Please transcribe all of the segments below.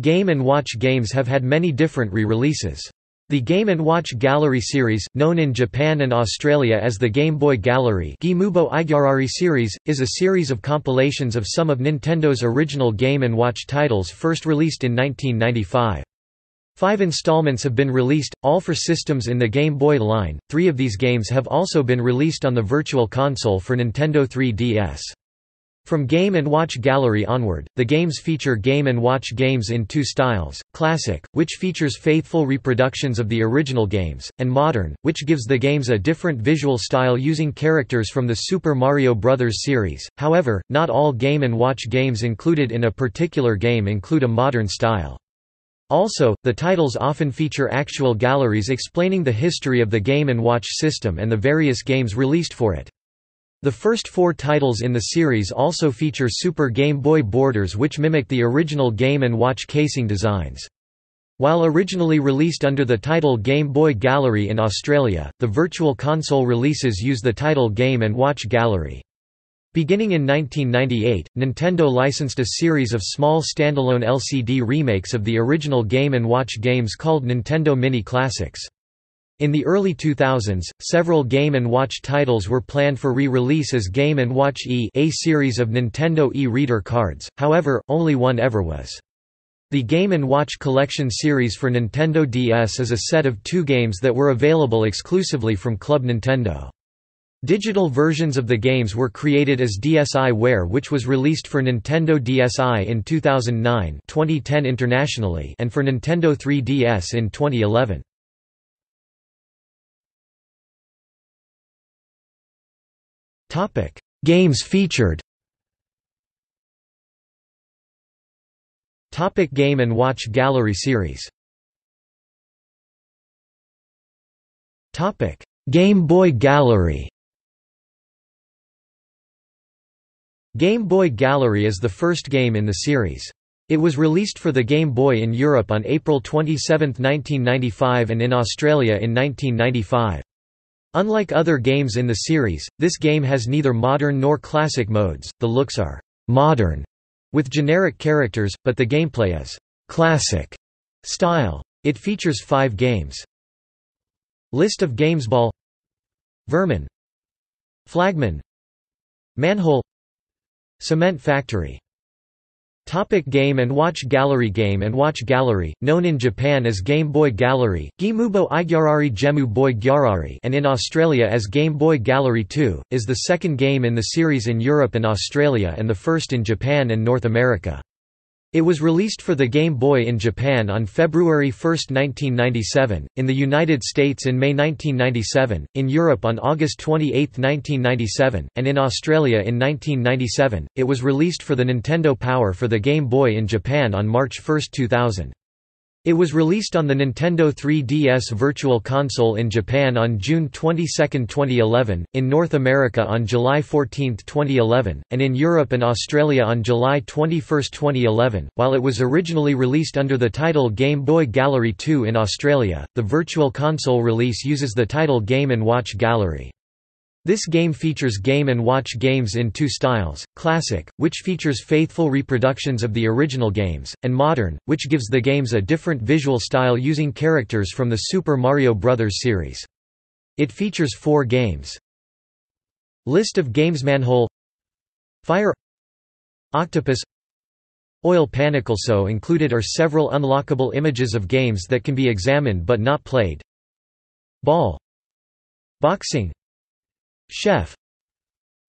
Game & Watch games have had many different re-releases. The Game & Watch Gallery series, known in Japan and Australia as the Game Boy Gallery series, is a series of compilations of some of Nintendo's original Game & Watch titles first released in 1995. Five installments have been released, all for systems in the Game Boy line. Three of these games have also been released on the Virtual Console for Nintendo 3DS. From Game & Watch Gallery onward, the games feature Game & Watch games in two styles, Classic, which features faithful reproductions of the original games, and Modern, which gives the games a different visual style using characters from the Super Mario Bros. series. However, not all Game & Watch games included in a particular game include a modern style. Also, the titles often feature actual galleries explaining the history of the Game & Watch system and the various games released for it. The first four titles in the series also feature Super Game Boy borders which mimic the original Game & Watch casing designs. While originally released under the title Game Boy Gallery in Australia, the Virtual Console releases use the title Game & Watch Gallery. Beginning in 1998, Nintendo licensed a series of small standalone LCD remakes of the original Game & Watch games called Nintendo Mini Classics. In the early 2000s, several Game & Watch titles were planned for re-release as Game & Watch E a series of Nintendo e-reader cards, however, only one ever was. The Game & Watch Collection series for Nintendo DS is a set of two games that were available exclusively from Club Nintendo. Digital versions of the games were created as DSiWare which was released for Nintendo DSi in 2009 2010 internationally and for Nintendo 3DS in 2011. Topic: Games featured. Topic Game and Watch Gallery series. Topic: Game Boy Gallery. Game Boy Gallery is the first game in the series. It was released for the Game Boy in Europe on April 27, 1995 and in Australia in 1995. Unlike other games in the series, this game has neither modern nor classic modes, the looks are «modern» with generic characters, but the gameplay is «classic» style. It features five games. List of games Ball. Vermin. Flagman. Manhole. Cement Factory Topic Game & Watch Gallery Game & Watch Gallery, known in Japan as Game Boy Gallery Gemu Boy Gyarari and in Australia as Game Boy Gallery 2, is the second game in the series in Europe and Australia and the first in Japan and North America. It was released for the Game Boy in Japan on February 1, 1997, in the United States in May 1997, in Europe on August 28, 1997, and in Australia in 1997. It was released for the Nintendo Power for the Game Boy in Japan on March 1, 2000. It was released on the Nintendo 3DS Virtual Console in Japan on June 22, 2011, in North America on July 14, 2011, and in Europe and Australia on July 21, 2011. While it was originally released under the title Game Boy Gallery 2 in Australia, the Virtual Console release uses the title Game & Watch Gallery. This game features Game & Watch games in two styles, Classic, which features faithful reproductions of the original games, and Modern, which gives the games a different visual style using characters from the Super Mario Bros. series. It features four games. List of games Manhole Fire Octopus Oil Panic also included are several unlockable images of games that can be examined but not played. Ball Boxing Chef.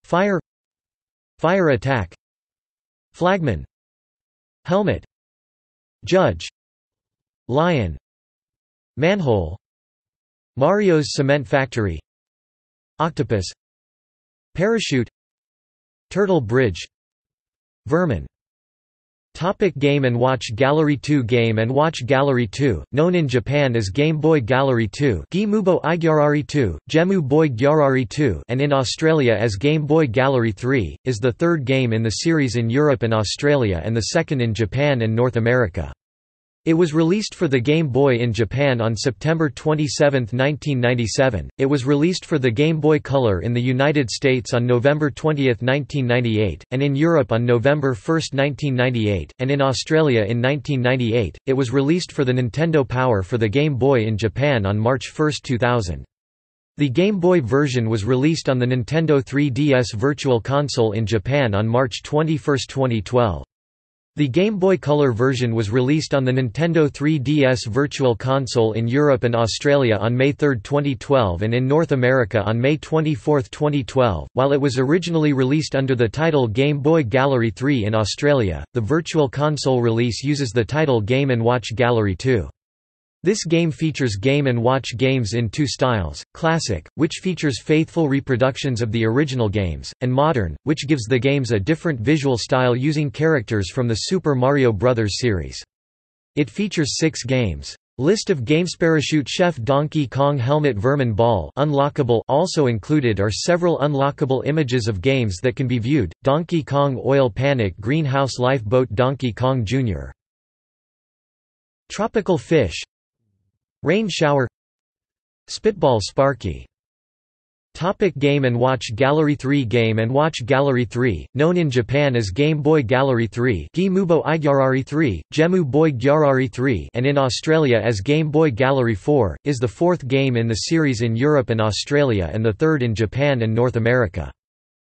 Fire. Fire attack. Flagman. Helmet. Judge. Lion. Manhole. Mario's Cement Factory. Octopus. Parachute. Turtle Bridge. Vermin Topic Game & Watch Gallery 2 Game & Watch Gallery 2, known in Japan as Game Boy Gallery 2 Gimubo Igyarari 2, Gemu Boy Gyarari 2 and in Australia as Game Boy Gallery 3, is the third game in the series in Europe and Australia and the second in Japan and North America. It was released for the Game Boy in Japan on September 27, 1997. It was released for the Game Boy Color in the United States on November 20, 1998, and in Europe on November 1, 1998, and in Australia in 1998. It was released for the Nintendo Power for the Game Boy in Japan on March 1, 2000. The Game Boy version was released on the Nintendo 3DS Virtual Console in Japan on March 21, 2012. The Game Boy Color version was released on the Nintendo 3DS Virtual Console in Europe and Australia on May 3, 2012 and in North America on May 24, 2012. While it was originally released under the title Game Boy Gallery 3 in Australia, the Virtual Console release uses the title Game & Watch Gallery 2. This game features Game & Watch games in two styles, Classic, which features faithful reproductions of the original games, and Modern, which gives the games a different visual style using characters from the Super Mario Bros. series. It features six games. List of games Parachute Chef Donkey Kong Helmet Vermin Ball unlockable also included are several unlockable images of games that can be viewed, Donkey Kong Oil Panic Greenhouse Lifeboat Donkey Kong Jr. Tropical Fish Rain Shower Spitball Sparky Topic Game & Watch Gallery 3 Game & Watch Gallery 3, known in Japan as Game Boy Gallery 3 Gimubo Igyarari 3, Gemu Boy Gyarari 3 and in Australia as Game Boy Gallery 4, is the fourth game in the series in Europe and Australia and the third in Japan and North America.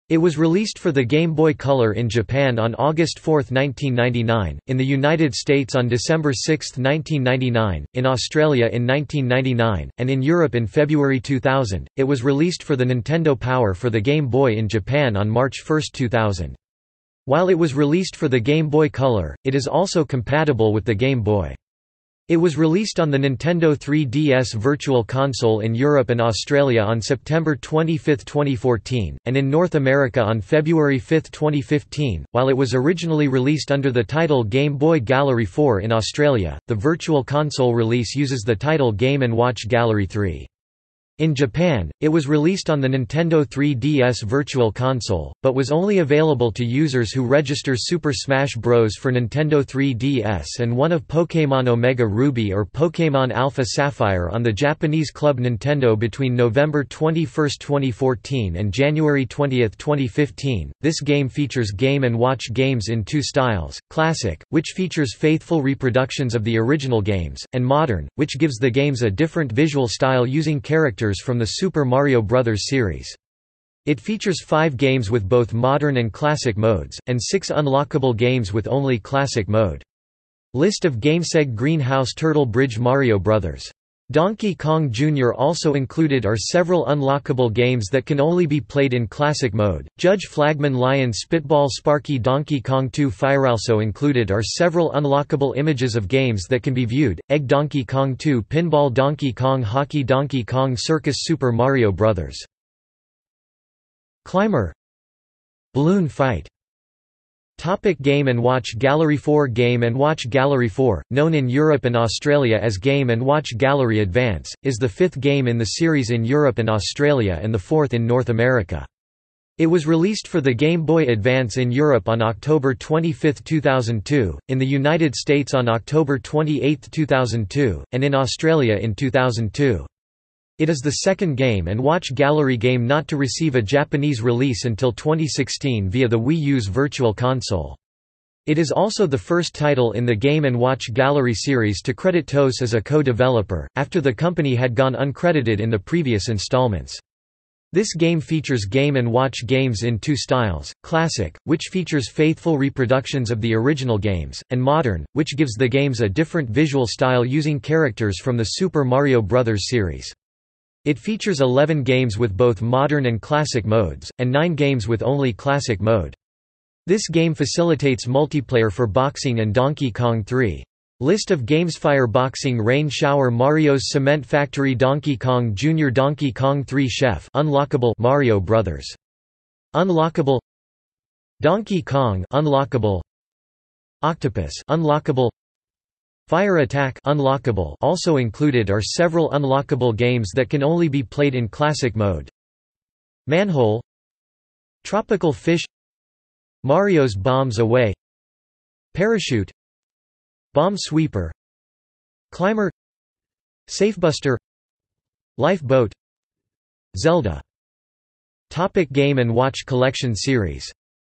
It was released for the Game Boy Color in Japan on August 4, 1999, in the United States on December 6, 1999, in Australia in 1999, and in Europe in February 2000. It was released for the Nintendo Power for the Game Boy in Japan on March 1, 2000. While it was released for the Game Boy Color, it is also compatible with the Game Boy. It was released on the Nintendo 3DS Virtual Console in Europe and Australia on September 25, 2014, and in North America on February 5, 2015. While it was originally released under the title Game Boy Gallery 4 in Australia, the Virtual Console release uses the title Game & Watch Gallery 3. In Japan, it was released on the Nintendo 3DS Virtual Console, but was only available to users who register Super Smash Bros. for Nintendo 3DS and one of Pokémon Omega Ruby or Pokémon Alpha Sapphire on the Japanese Club Nintendo between November 21, 2014 and January 20, 2015. This game features Game & Watch games in two styles, Classic, which features faithful reproductions of the original games, and Modern, which gives the games a different visual style using characters characters from the Super Mario Bros. series. It features five games with both modern and classic modes, and six unlockable games with only classic mode. List of GameSeg Greenhouse Turtle Bridge Mario Bros. Donkey Kong Jr. also included are several unlockable games that can only be played in classic mode. Judge Flagman Lion Spitball Sparky Donkey Kong 2 Fire also included are several unlockable images of games that can be viewed. Egg Donkey Kong 2 Pinball Donkey Kong Hockey Donkey Kong Circus Super Mario Bros. Climber Balloon Fight Topic Game & Watch Gallery 4 Game & Watch Gallery 4, known in Europe and Australia as Game & Watch Gallery Advance, is the fifth game in the series in Europe and Australia and the fourth in North America. It was released for the Game Boy Advance in Europe on October 25, 2002, in the United States on October 28, 2002, and in Australia in 2002. It is the second Game & Watch Gallery game not to receive a Japanese release until 2016 via the Wii U's Virtual Console. It is also the first title in the Game & Watch Gallery series to credit TOSE as a co-developer, after the company had gone uncredited in the previous installments. This game features Game & Watch games in two styles, Classic, which features faithful reproductions of the original games, and Modern, which gives the games a different visual style using characters from the Super Mario Bros. series. It features 11 games with both modern and classic modes, and 9 games with only classic mode. This game facilitates multiplayer for Boxing and Donkey Kong 3. List of games Fire Boxing Rain Shower Mario's Cement Factory Donkey Kong Jr. Donkey Kong 3 Chef Unlockable Mario Brothers. Unlockable Donkey Kong Unlockable Octopus Unlockable Fire Attack unlockable also included are several unlockable games that can only be played in classic mode. Manhole Tropical Fish Mario's Bombs Away Parachute Bomb Sweeper Climber Safebuster Lifeboat Zelda Topic Game & Watch Collection series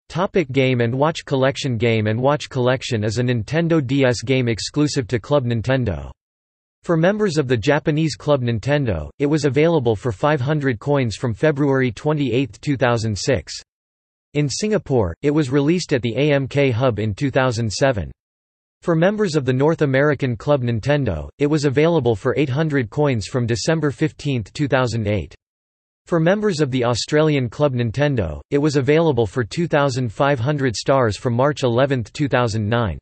Topic Game & Watch Collection Game & Watch Collection is a Nintendo DS game exclusive to Club Nintendo. For members of the Japanese Club Nintendo, it was available for 500 coins from February 28, 2006. In Singapore, it was released at the AMK Hub in 2007. For members of the North American Club Nintendo, it was available for 800 coins from December 15, 2008. For members of the Australian Club Nintendo, it was available for 2,500 stars from March 11, 2009.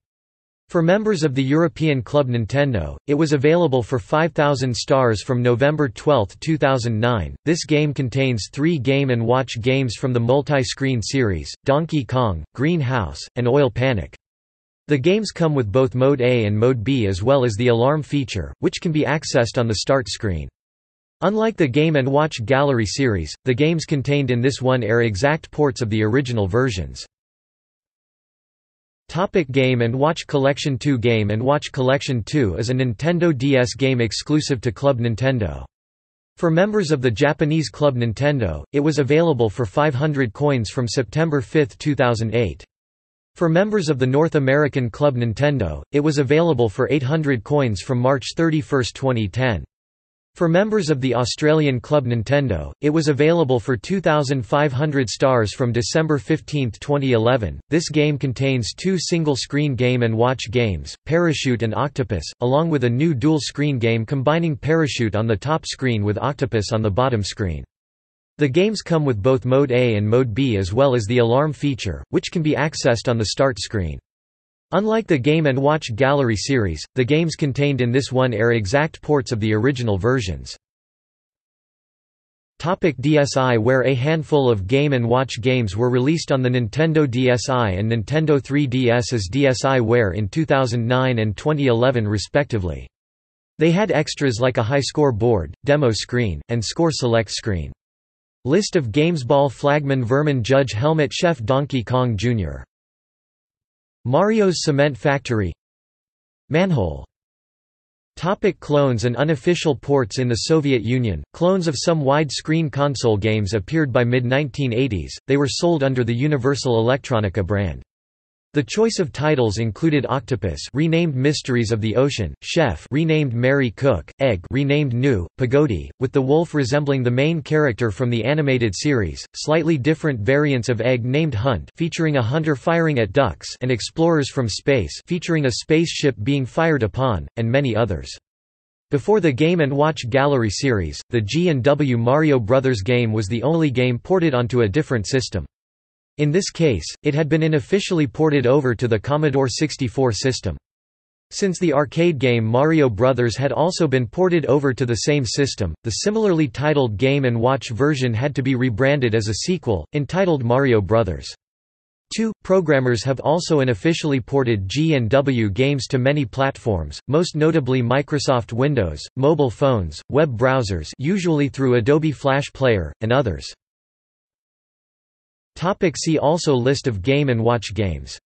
For members of the European Club Nintendo, it was available for 5,000 stars from November 12, 2009. This game contains three Game & Watch games from the multi-screen series, Donkey Kong, Green House, and Oil Panic. The games come with both Mode A and Mode B as well as the alarm feature, which can be accessed on the start screen. Unlike the Game & Watch Gallery series, the games contained in this one are exact ports of the original versions. Topic Game & Watch Collection 2 Game & Watch Collection 2 is a Nintendo DS game exclusive to Club Nintendo. For members of the Japanese Club Nintendo, it was available for 500 coins from September 5, 2008. For members of the North American Club Nintendo, it was available for 800 coins from March 31, 2010. For members of the Australian Club Nintendo, it was available for 2,500 stars from December 15, 2011. This game contains two single screen game and watch games, Parachute and Octopus, along with a new dual screen game combining Parachute on the top screen with Octopus on the bottom screen. The games come with both Mode A and Mode B as well as the alarm feature, which can be accessed on the start screen. Unlike the Game & Watch Gallery series, the games contained in this one are exact ports of the original versions. Topic DSiWare a handful of Game & Watch games were released on the Nintendo DSi and Nintendo 3DS as DSiWare in 2009 and 2011 respectively. They had extras like a high score board, demo screen, and score select screen. List of Gamesball Flagman Vermin Judge Helmet Chef Donkey Kong Jr. Mario's Cement Factory Manhole. Topic clones and unofficial ports In the Soviet Union, clones of some wide-screen console games appeared by mid-1980s, they were sold under the Universal Elektronika brand. The choice of titles included Octopus renamed Mysteries of the Ocean, Chef renamed Merry Cook, Egg renamed Nu, Pogodi, with the wolf resembling the main character from the animated series, slightly different variants of Egg named Hunt featuring a hunter firing at ducks and Explorers from Space featuring a spaceship being fired upon, and many others. Before the Game & Watch Gallery series, the G&W Mario Brothers game was the only game ported onto a different system. In this case, it had been unofficially ported over to the Commodore 64 system. Since the arcade game Mario Brothers had also been ported over to the same system, the similarly titled Game & Watch version had to be rebranded as a sequel, entitled Mario Brothers. 2. Programmers have also unofficially ported G&W games to many platforms, most notably Microsoft Windows, mobile phones, web browsers usually through Adobe Flash Player, and others. Topic see also List of Game & Watch games